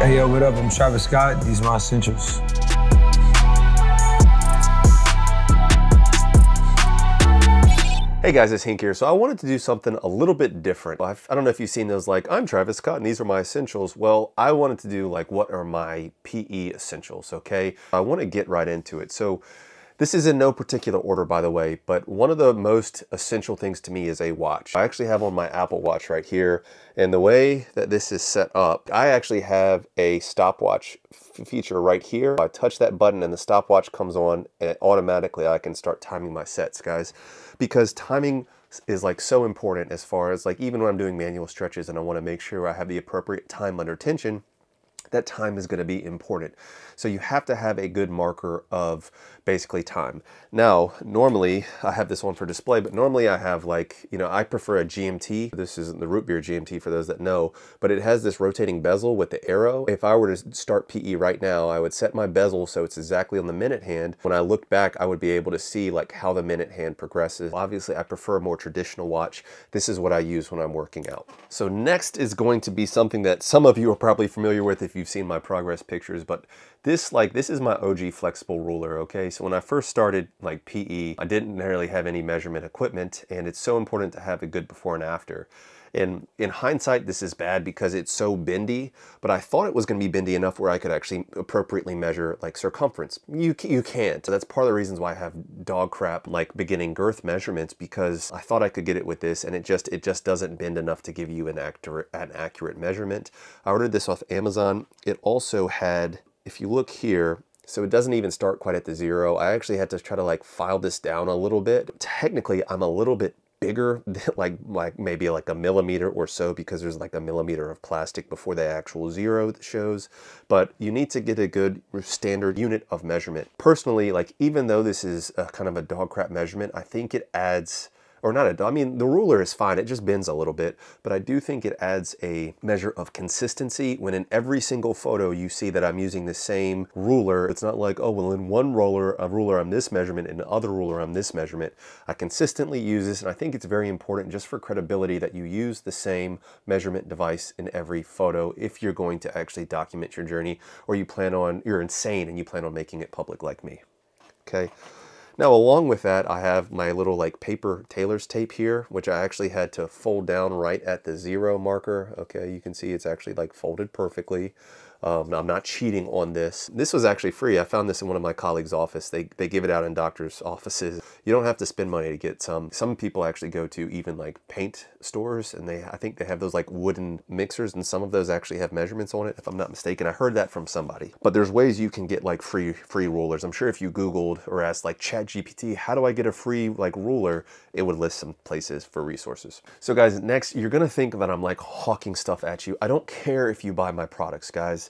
Hey yo, what up? I'm Travis Scott. These are my essentials. Hey guys, it's Hink here. So I wanted to do something a little bit different. I've, I do not know if you've seen those like, I'm Travis Scott and these are my essentials. Well, I wanted to do like, what are my PE essentials, okay? I want to get right into it. So this is in no particular order, by the way, but one of the most essential things to me is a watch. I actually have on my Apple Watch right here, and the way that this is set up, I actually have a stopwatch feature right here. I touch that button and the stopwatch comes on, and automatically I can start timing my sets, guys, because timing is like so important as far as like even when I'm doing manual stretches and I want to make sure I have the appropriate time under tension, that time is going to be important. So you have to have a good marker of basically time. Now, normally I have this one for display, but normally I have like, you know, I prefer a GMT. This isn't the root beer GMT for those that know, but it has this rotating bezel with the arrow. If I were to start PE right now, I would set my bezel so it's exactly on the minute hand. When I look back, I would be able to see like how the minute hand progresses. Obviously, I prefer a more traditional watch. This is what I use when I'm working out. So next is going to be something that some of you are probably familiar with if you've seen my progress pictures, but this like this is my OG flexible ruler, okay? So when I first started like PE, I didn't really have any measurement equipment and it's so important to have a good before and after. And in hindsight, this is bad because it's so bendy, but I thought it was going to be bendy enough where I could actually appropriately measure like circumference. You, you can't. So that's part of the reasons why I have dog crap like beginning girth measurements because I thought I could get it with this and it just it just doesn't bend enough to give you an accurate, an accurate measurement. I ordered this off Amazon. It also had, if you look here, so it doesn't even start quite at the zero. I actually had to try to like file this down a little bit. Technically, I'm a little bit bigger, like like maybe like a millimeter or so because there's like a millimeter of plastic before the actual zero that shows. But you need to get a good standard unit of measurement. Personally, like even though this is a kind of a dog crap measurement, I think it adds or not a, I mean, the ruler is fine, it just bends a little bit, but I do think it adds a measure of consistency when in every single photo you see that I'm using the same ruler. It's not like, oh, well, in one ruler, a ruler I'm this measurement, in the other ruler I'm this measurement. I consistently use this, and I think it's very important just for credibility that you use the same measurement device in every photo if you're going to actually document your journey, or you plan on, you're insane and you plan on making it public like me. Okay. Now along with that, I have my little like paper tailor's tape here, which I actually had to fold down right at the zero marker. Okay, you can see it's actually like folded perfectly. Um, I'm not cheating on this. This was actually free. I found this in one of my colleagues' office. They, they give it out in doctors' offices. You don't have to spend money to get some. Some people actually go to even like paint stores and they I think they have those like wooden mixers and some of those actually have measurements on it if I'm not mistaken. I heard that from somebody. But there's ways you can get like free free rulers. I'm sure if you googled or asked like ChatGPT, how do I get a free like ruler, it would list some places for resources. So guys, next you're gonna think that I'm like hawking stuff at you. I don't care if you buy my products, guys.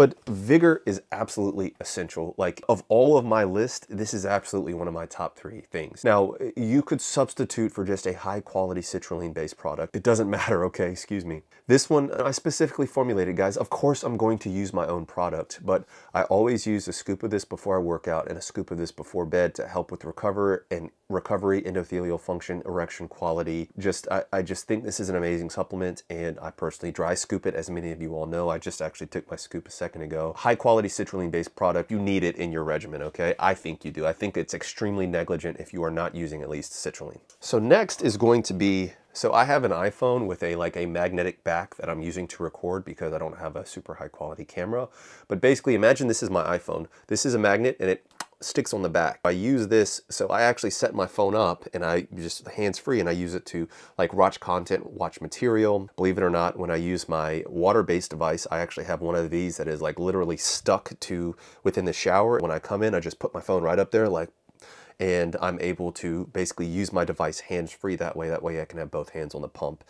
But vigor is absolutely essential. Like of all of my list, this is absolutely one of my top three things. Now, you could substitute for just a high quality citrulline based product. It doesn't matter, okay, excuse me. This one I specifically formulated, guys. Of course, I'm going to use my own product, but I always use a scoop of this before I work out and a scoop of this before bed to help with recover and recovery, endothelial function, erection quality. Just, I, I just think this is an amazing supplement and I personally dry scoop it. As many of you all know, I just actually took my scoop a second ago. High quality citrulline based product, you need it in your regimen, okay? I think you do. I think it's extremely negligent if you are not using at least citrulline. So next is going to be so I have an iPhone with a like a magnetic back that I'm using to record because I don't have a super high quality camera. But basically imagine this is my iPhone. This is a magnet and it sticks on the back. I use this, so I actually set my phone up and I just hands-free and I use it to like watch content, watch material. Believe it or not, when I use my water-based device, I actually have one of these that is like literally stuck to within the shower. When I come in, I just put my phone right up there like and I'm able to basically use my device hands-free that way. That way I can have both hands on the pump.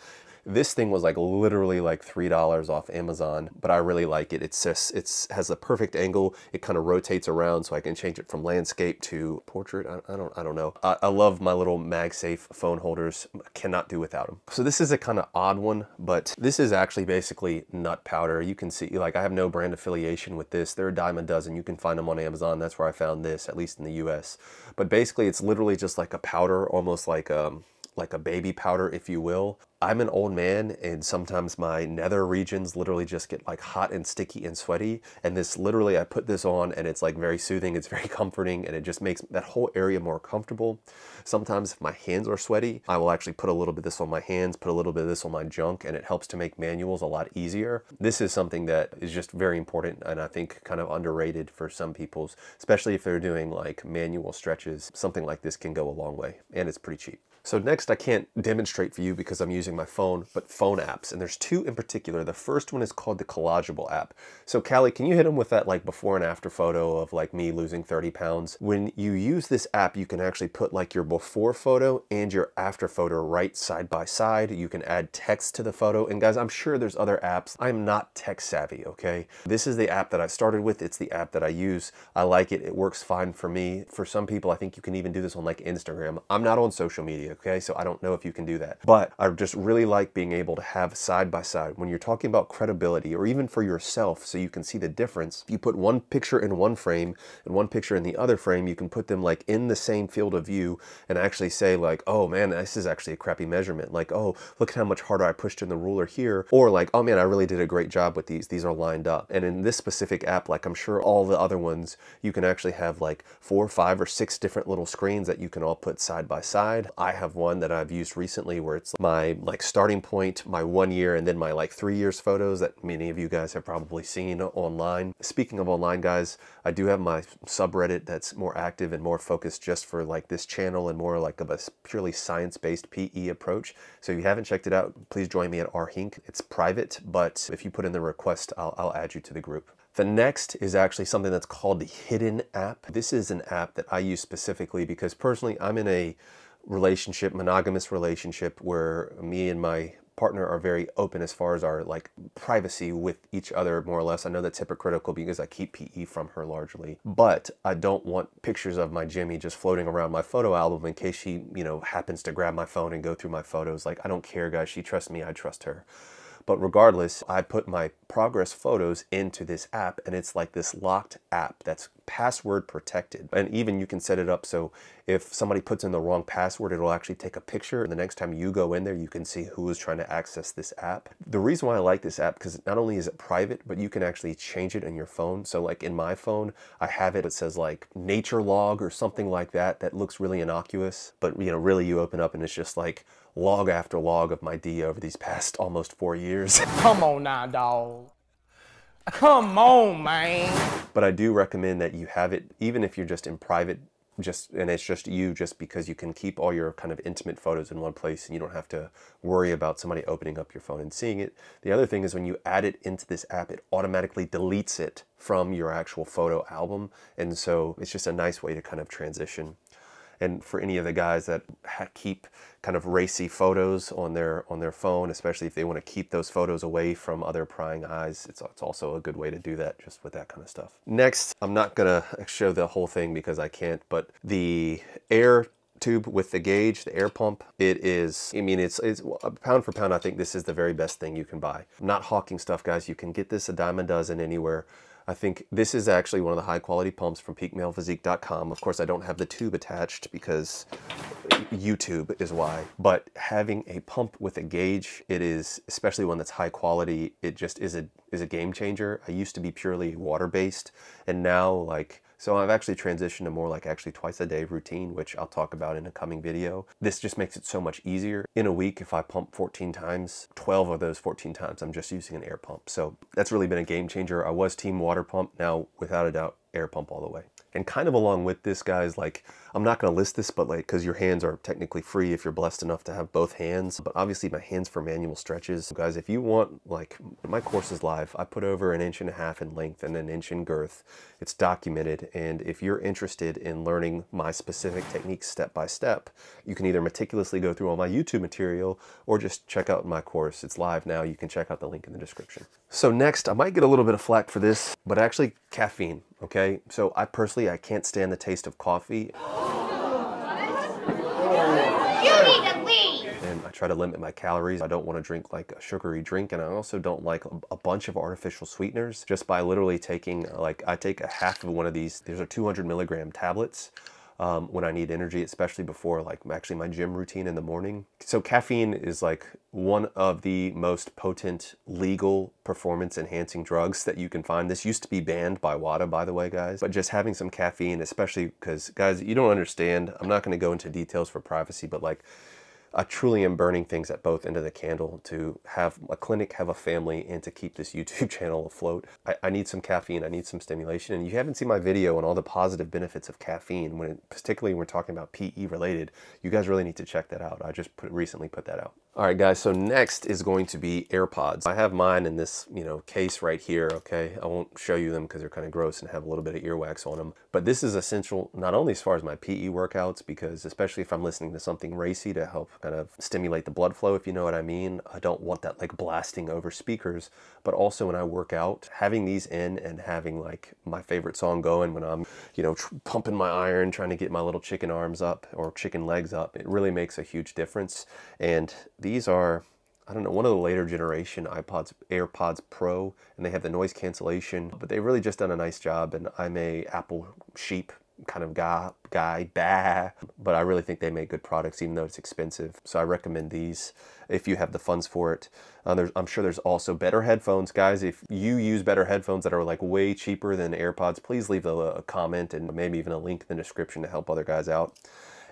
This thing was like literally like $3 off Amazon, but I really like it. It's just, it's has a perfect angle. It kind of rotates around so I can change it from landscape to portrait. I, I don't, I don't know. I, I love my little MagSafe phone holders. cannot do without them. So this is a kind of odd one, but this is actually basically nut powder. You can see, like I have no brand affiliation with this. They're a dime a dozen. You can find them on Amazon. That's where I found this, at least in the US. But basically it's literally just like a powder, almost like um, like a baby powder, if you will. I'm an old man and sometimes my nether regions literally just get like hot and sticky and sweaty. And this literally, I put this on and it's like very soothing. It's very comforting and it just makes that whole area more comfortable. Sometimes if my hands are sweaty, I will actually put a little bit of this on my hands, put a little bit of this on my junk and it helps to make manuals a lot easier. This is something that is just very important and I think kind of underrated for some people's, especially if they're doing like manual stretches. Something like this can go a long way and it's pretty cheap. So next I can't demonstrate for you because I'm using my phone, but phone apps. And there's two in particular. The first one is called the Collageable app. So Callie, can you hit them with that like before and after photo of like me losing 30 pounds? When you use this app, you can actually put like your before photo and your after photo right side by side. You can add text to the photo. And guys, I'm sure there's other apps. I'm not tech savvy, okay? This is the app that I started with. It's the app that I use. I like it. It works fine for me. For some people, I think you can even do this on like Instagram. I'm not on social media okay? So I don't know if you can do that. But I just really like being able to have side by side when you're talking about credibility or even for yourself so you can see the difference. If you put one picture in one frame and one picture in the other frame, you can put them like in the same field of view and actually say like, oh man, this is actually a crappy measurement. Like, oh, look at how much harder I pushed in the ruler here. Or like, oh man, I really did a great job with these. These are lined up. And in this specific app, like I'm sure all the other ones, you can actually have like four, five, or six different little screens that you can all put side by side. I have one that I've used recently where it's my like starting point, my one year, and then my like three years photos that many of you guys have probably seen online. Speaking of online guys, I do have my subreddit that's more active and more focused just for like this channel and more like of a purely science-based PE approach. So if you haven't checked it out, please join me at rhink. It's private, but if you put in the request, I'll, I'll add you to the group. The next is actually something that's called the Hidden app. This is an app that I use specifically because personally I'm in a relationship, monogamous relationship where me and my partner are very open as far as our like privacy with each other more or less. I know that's hypocritical because I keep PE from her largely, but I don't want pictures of my Jimmy just floating around my photo album in case she, you know, happens to grab my phone and go through my photos. Like I don't care guys, she trusts me, I trust her. But regardless, I put my progress photos into this app and it's like this locked app that's password protected. And even you can set it up so if somebody puts in the wrong password, it'll actually take a picture. And the next time you go in there, you can see who is trying to access this app. The reason why I like this app, because not only is it private, but you can actually change it in your phone. So like in my phone, I have it, it says like nature log or something like that, that looks really innocuous. But you know, really you open up and it's just like log after log of my D over these past almost four years. Come on now, dog. Come on, man. But I do recommend that you have it, even if you're just in private, just and it's just you, just because you can keep all your kind of intimate photos in one place and you don't have to worry about somebody opening up your phone and seeing it. The other thing is when you add it into this app, it automatically deletes it from your actual photo album. And so it's just a nice way to kind of transition and for any of the guys that keep kind of racy photos on their on their phone, especially if they want to keep those photos away from other prying eyes, it's, it's also a good way to do that just with that kind of stuff. Next, I'm not gonna show the whole thing because I can't, but the air tube with the gauge, the air pump. It is, I mean, it's, it's pound for pound, I think this is the very best thing you can buy. I'm not hawking stuff, guys. You can get this a dime a dozen anywhere. I think this is actually one of the high quality pumps from peakmalephysique.com. Of course, I don't have the tube attached because YouTube is why. But having a pump with a gauge, it is, especially one that's high quality, it just is a, is a game changer. I used to be purely water based and now like so I've actually transitioned to more like actually twice a day routine, which I'll talk about in a coming video. This just makes it so much easier. In a week, if I pump 14 times, 12 of those 14 times, I'm just using an air pump. So that's really been a game changer. I was team water pump. Now, without a doubt, air pump all the way. And kind of along with this, guys, like, I'm not going to list this, but like, because your hands are technically free if you're blessed enough to have both hands. But obviously, my hands for manual stretches. Guys, if you want, like, my course is live. I put over an inch and a half in length and an inch in girth. It's documented. And if you're interested in learning my specific techniques step by step, you can either meticulously go through all my YouTube material or just check out my course. It's live now. You can check out the link in the description. So next, I might get a little bit of flack for this, but actually caffeine, okay? So I personally, I can't stand the taste of coffee. You need to leave. And I try to limit my calories. I don't want to drink like a sugary drink, and I also don't like a bunch of artificial sweeteners. Just by literally taking, like, I take a half of one of these. These are 200 milligram tablets. um, when I need energy, especially before like actually my gym routine in the morning. So caffeine is like one of the most potent legal performance enhancing drugs that you can find. This used to be banned by WADA, by the way, guys. But just having some caffeine, especially because guys, you don't understand. I'm not going to go into details for privacy, but like I truly am burning things at both end of the candle to have a clinic, have a family, and to keep this YouTube channel afloat. I, I, need some caffeine, I need some stimulation, and you haven't seen my video on all the positive benefits of caffeine, when it, particularly when we're talking about PE related, you guys really need to check that out. I just put, recently put that out. All right, guys, so next is going to be AirPods. I have mine in this, you know, case right here, okay? I won't show you them because they're kind of gross and have a little bit of earwax on them. But this is essential not only as far as my PE workouts, because especially if I'm listening to something racy to help kind of stimulate the blood flow, if you know what I mean. I don't want that like blasting over speakers, but also when I work out, having these in and having like my favorite song going when I'm, you know, pumping my iron, trying to get my little chicken arms up or chicken legs up, it really makes a huge difference. And these are, I don't know, one of the later generation iPods, AirPods Pro, and they have the noise cancellation, but they've really just done a nice job. And I'm a Apple sheep kind of guy, guy, bah, but I really think they make good products, even though it's expensive. So I recommend these if you have the funds for it. Uh, I'm sure there's also better headphones, guys. If you use better headphones that are like way cheaper than AirPods, please leave a, a comment and maybe even a link in the description to help other guys out.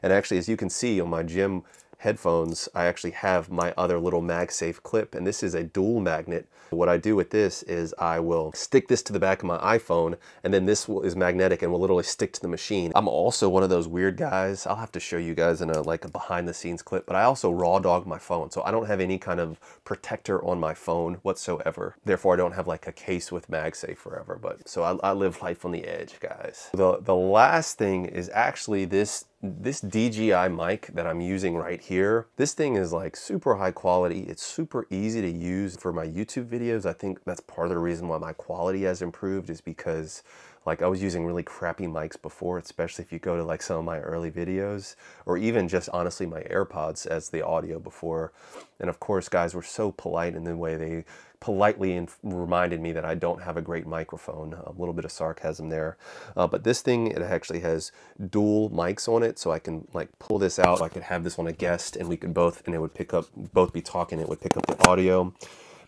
And actually, as you can see on my gym headphones, I actually have my other little MagSafe clip, and this is a dual magnet. What I do with this is I will stick this to the back of my iPhone, and then this is magnetic and will literally stick to the machine. I'm also one of those weird guys. I'll have to show you guys in a like a behind the scenes clip, but I also raw dog my phone, so I don't have any kind of protector on my phone whatsoever. Therefore, I don't have like a case with MagSafe forever, but so I, I live life on the edge, guys. The, the last thing is actually this this DJI mic that I'm using right here, this thing is like super high quality. It's super easy to use for my YouTube videos. I think that's part of the reason why my quality has improved is because like I was using really crappy mics before, especially if you go to like some of my early videos or even just honestly my AirPods as the audio before. And of course, guys were so polite in the way they politely reminded me that I don't have a great microphone. A little bit of sarcasm there. Uh, but this thing, it actually has dual mics on it, so I can like pull this out. I could have this on a guest and we could both, and it would pick up, both be talking, it would pick up the audio.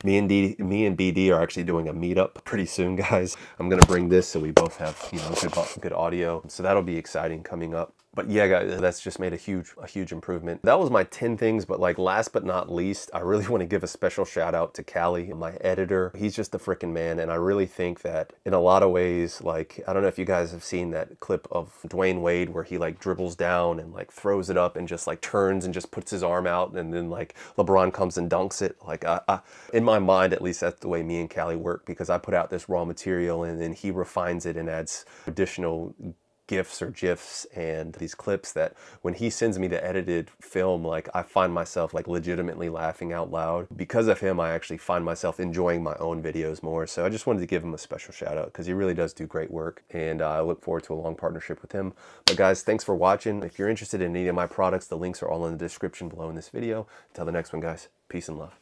Me and, D, me and BD are actually doing a meetup pretty soon, guys. I'm to bring this so we both have, you know, good, good audio. So that'll be exciting coming up but yeah guys that's just made a huge a huge improvement. That was my 10 things but like last but not least i really want to give a special shout out to callie my editor. He's just a freaking man and i really think that in a lot of ways like i don't know if you guys have seen that clip of Dwyane Wade where he like dribbles down and like throws it up and just like turns and just puts his arm out and then like lebron comes and dunks it. Like I, I, in my mind at least that's the way me and callie work because i put out this raw material and then he refines it and adds additional GIFs or GIFs and these clips that when he sends me the edited film, like I find myself like legitimately laughing out loud. Because of him, I actually find myself enjoying my own videos more. So I just wanted to give him a special shout out because he really does do great work and uh, I look forward to a long partnership with him. But guys, thanks for watching. If you're interested in any of my products, the links are all in the description below in this video. Until the next one, guys, peace and love.